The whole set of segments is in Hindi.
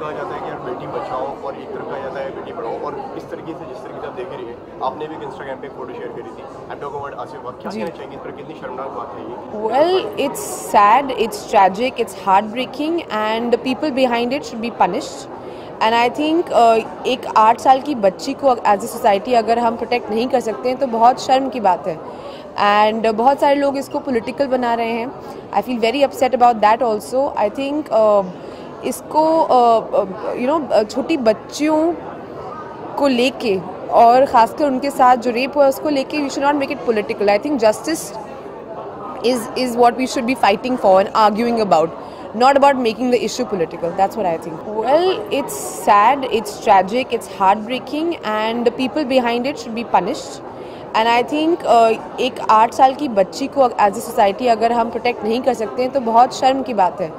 कहा जाता है कि यार बेटी बचाओ और एक तरफ़ कहा जाता है बेटी पढ़ाओ और इस तरीके से जिस तरीके से आप देख रही है आपने भी इंस्टाग्राम पे फ़ोटो शेयर करी थी। एम टॉक अबाउट आसिफ वक्त क्या कहना चाहेंगे इस पर कितनी शर्मनाक बात है ये? Sad, it's tragic, it's heartbreaking, and the people behind it should be punished. And I think एक आठ साल की बच्ची को एज ए सोसाइटी अगर हम प्रोटेक्ट नहीं कर सकते हैं तो बहुत शर्म की बात है। एंड बहुत सारे लोग इसको पॉलिटिकल बना रहे हैं। I feel very upset about that also I think इसको यू नो छोटी बच्चियों को लेके और ख़ासकर उनके साथ जो रेप हुआ उसको लेके you should not make it political I think justice is is what we should be fighting for and arguing about not about making the issue political that's what I think well it's sad it's tragic it's heartbreaking and people behind it should be punished and I think एक आठ साल की बच्ची को एज अ सोसाइटी अगर हम प्रोटेक्ट नहीं कर सकते हैं तो बहुत शर्म की बात है।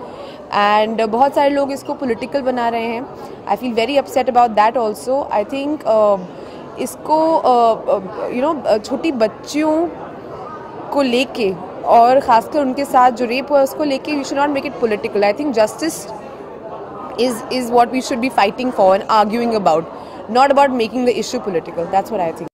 एंड बहुत सारे लोग इसको पोलिटिकल बना रहे हैं. I feel very upset about that also I think इसको यू नो छोटी बच्चियों को लेके और ख़ासकर उनके साथ जो रेप हुआ उसको लेके you should not make it political I think justice is is what we should be fighting for and arguing about. Not about making the issue political. That's what i think.